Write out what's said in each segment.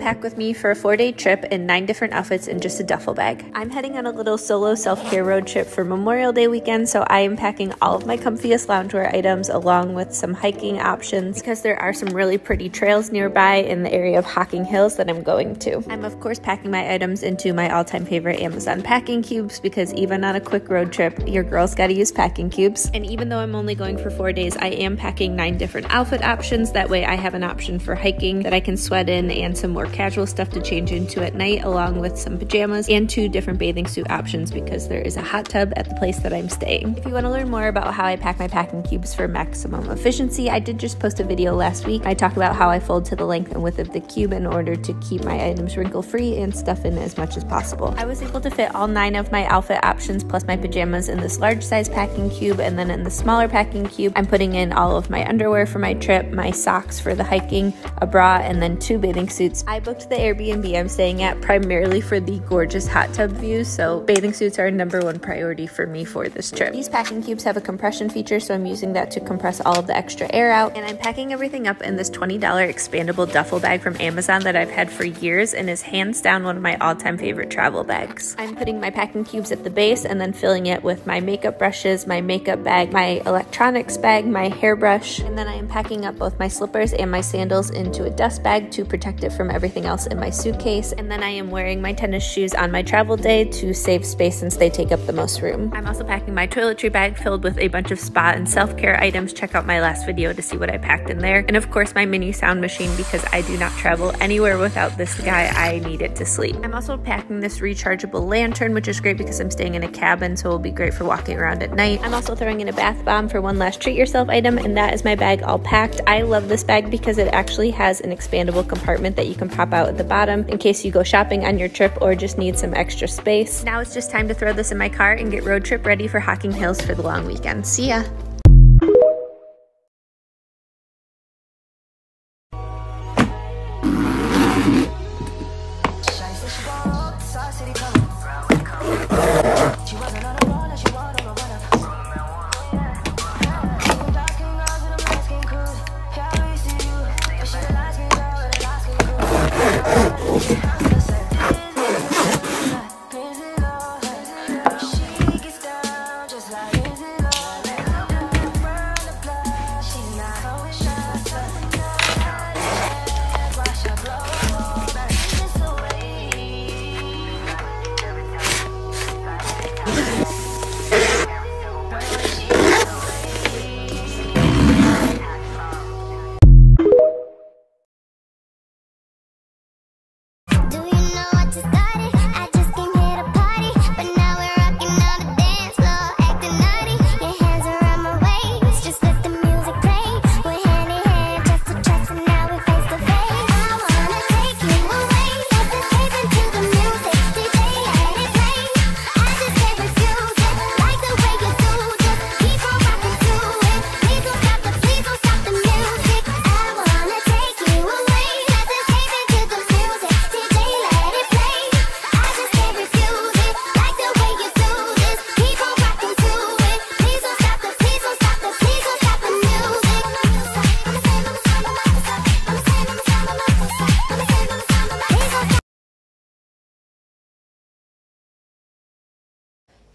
pack with me for a four day trip in nine different outfits in just a duffel bag. I'm heading on a little solo self care road trip for Memorial Day weekend, so I am packing all of my comfiest loungewear items along with some hiking options because there are some really pretty trails nearby in the area of Hocking Hills that I'm going to. I'm, of course, packing my items into my all time favorite Amazon packing cubes because even on a quick road trip, your girl's got to use packing cubes. And even though I'm only going for four days, I am packing nine different outfit options. That way, I have an option for hiking that I can sweat in and some more casual stuff to change into at night, along with some pajamas and two different bathing suit options because there is a hot tub at the place that I'm staying. If you want to learn more about how I pack my packing cubes for maximum efficiency, I did just post a video last week. I talk about how I fold to the length and width of the cube in order to keep my items wrinkle free and stuff in as much as possible. I was able to fit all nine of my outfit options plus my pajamas in this large size packing cube, and then in the smaller packing cube, I'm putting in all of my underwear for my trip, my socks for the hiking, a bra, and then two bathing suits. I booked the Airbnb I'm staying at primarily for the gorgeous hot tub view, so bathing suits are number one priority for me for this trip. These packing cubes have a compression feature, so I'm using that to compress all of the extra air out, and I'm packing everything up in this $20 expandable duffel bag from Amazon that I've had for years and is hands down one of my all time favorite travel bags. I'm putting my packing cubes at the base and then filling it with my makeup brushes, my makeup bag, my electronics bag, my hairbrush, and then I am packing up both my slippers and my sandals into a dust bag to protect it from everything else in my suitcase. And then I am wearing my tennis shoes on my travel day to save space since they take up the most room. I'm also packing my toiletry bag filled with a bunch of spa and self care items. Check out my last video to see what I packed in there. And of course, my mini sound machine because I do not travel anywhere without this guy. I need it to sleep. I'm also packing this rechargeable lantern, which is great because I'm staying in a cabin, so it'll be great for walking around at night. I'm also throwing in a bath bomb for one last treat yourself item, and that is my bag all packed. I love this bag because it actually has an expandable compartment that you can pop out at the bottom in case you go shopping on your trip or just need some extra space. Now it's just time to throw this in my car and get road trip ready for Hocking Hills for the long weekend. See ya!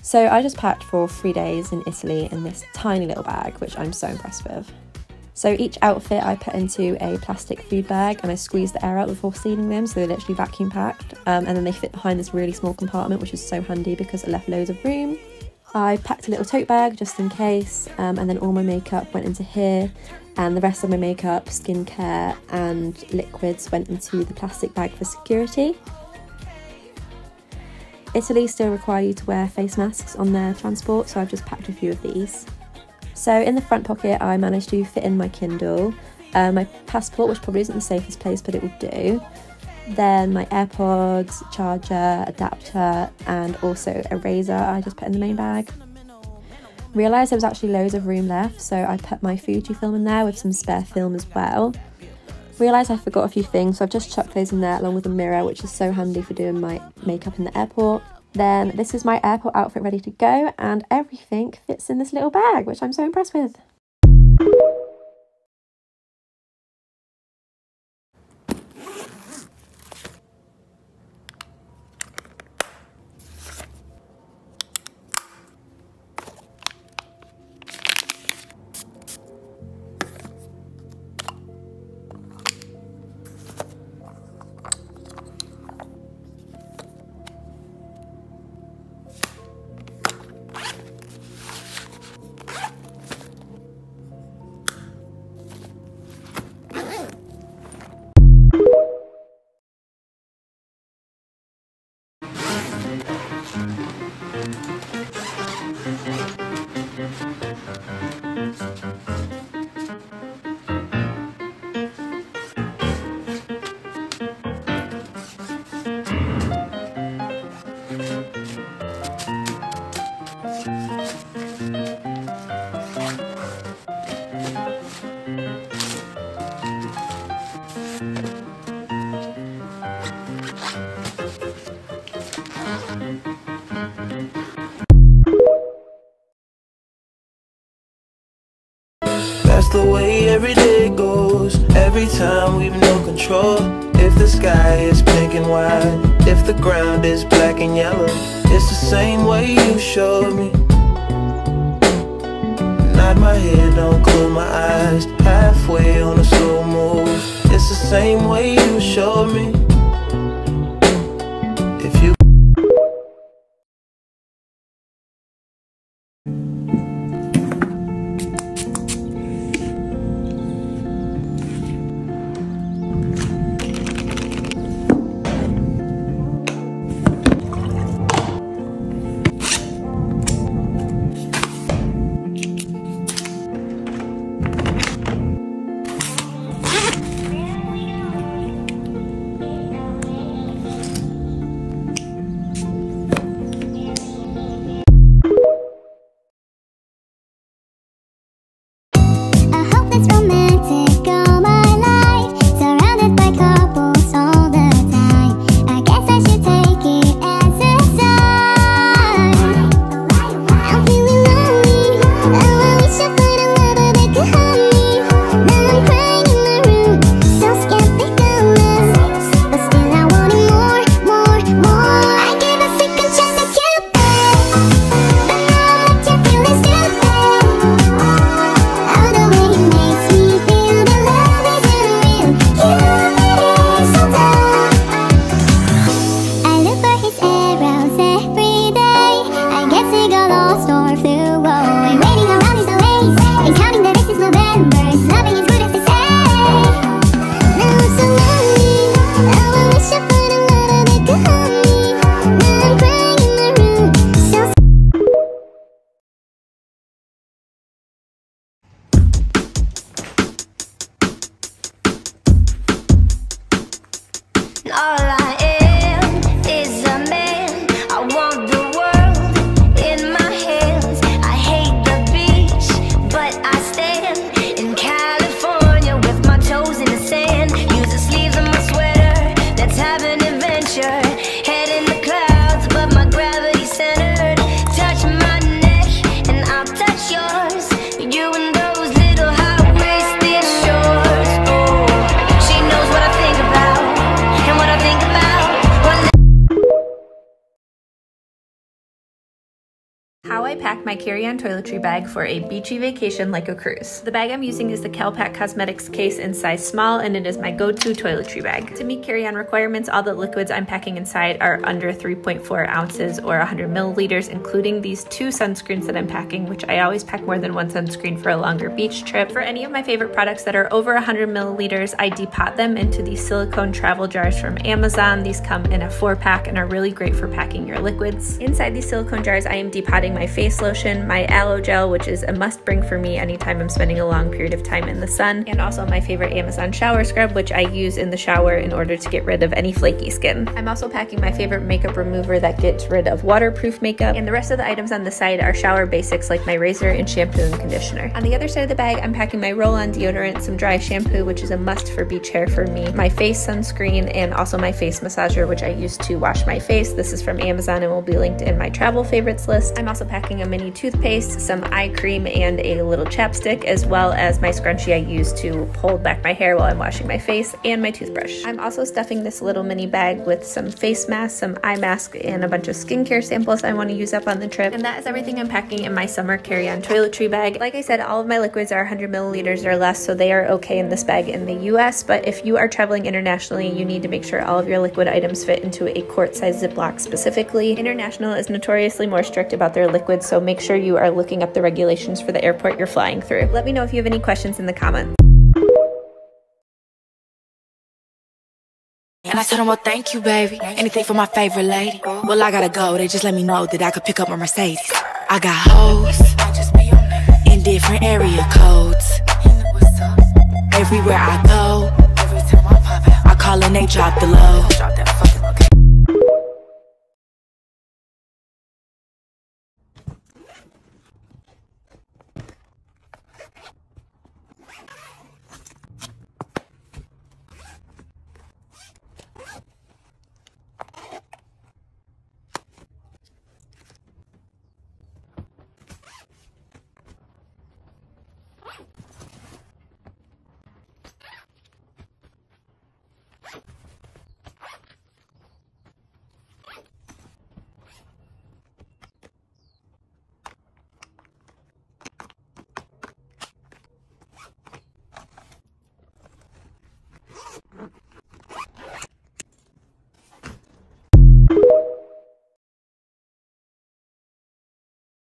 So I just packed for three days in Italy in this tiny little bag, which I'm so impressed with. So each outfit I put into a plastic food bag and I squeeze the air out before sealing them, so they're literally vacuum packed. Um, and then they fit behind this really small compartment, which is so handy because it left loads of room. I packed a little tote bag just in case, um, and then all my makeup went into here, and the rest of my makeup, skincare, and liquids went into the plastic bag for security. Italy still require you to wear face masks on their transport, so I've just packed a few of these. So in the front pocket, I managed to fit in my Kindle, uh, my passport, which probably isn't the safest place, but it will do. Then my AirPods, charger, adapter, and also a razor I just put in the main bag. Realised there was actually loads of room left, so I put my Fujifilm in there with some spare film as well. Realised I forgot a few things, so I've just chucked those in there along with a mirror, which is so handy for doing my makeup in the airport. Then this is my airport outfit ready to go, and everything fits in this little bag, which I'm so impressed with. Time we've no control. If the sky is pink and white, if the ground is black and yellow, it's the same way you showed me. Nod my head, don't close my eyes. Halfway on a slow move, it's the same way you showed me. all I my carry-on toiletry bag for a beachy vacation like a cruise. The bag I'm using is the Calpak Cosmetics case in size small and it is my go-to toiletry bag. To meet carry-on requirements, all the liquids I'm packing inside are under 3.4 ounces or 100 milliliters, including these two sunscreens that I'm packing, which I always pack more than one sunscreen for a longer beach trip. For any of my favorite products that are over 100 milliliters, I depot them into these silicone travel jars from Amazon. These come in a four pack and are really great for packing your liquids. Inside these silicone jars, I am depotting my face face lotion, my aloe gel, which is a must bring for me anytime I'm spending a long period of time in the sun, and also my favorite Amazon shower scrub, which I use in the shower in order to get rid of any flaky skin. I'm also packing my favorite makeup remover that gets rid of waterproof makeup, and the rest of the items on the side are shower basics like my razor and shampoo and conditioner. On the other side of the bag, I'm packing my roll-on deodorant, some dry shampoo, which is a must for beach hair for me, my face sunscreen, and also my face massager, which I use to wash my face. This is from Amazon and will be linked in my travel favorites list. I'm also packing a mini toothpaste, some eye cream, and a little chapstick, as well as my scrunchie I use to hold back my hair while I'm washing my face, and my toothbrush. I'm also stuffing this little mini bag with some face masks, some eye mask, and a bunch of skincare samples I want to use up on the trip. And that is everything I'm packing in my summer carry-on toiletry bag. Like I said, all of my liquids are 100 milliliters or less, so they are okay in this bag in the US, but if you are traveling internationally, you need to make sure all of your liquid items fit into a quart-sized Ziploc specifically. International is notoriously more strict about their liquids, so make sure you are looking up the regulations for the airport you're flying through. Let me know if you have any questions in the comments. And I told them, well, thank you, baby. Anything for my favorite lady. Well, I gotta go. They just let me know that I could pick up my Mercedes. I got hoes in different area codes. Everywhere I go, I call and they drop the low.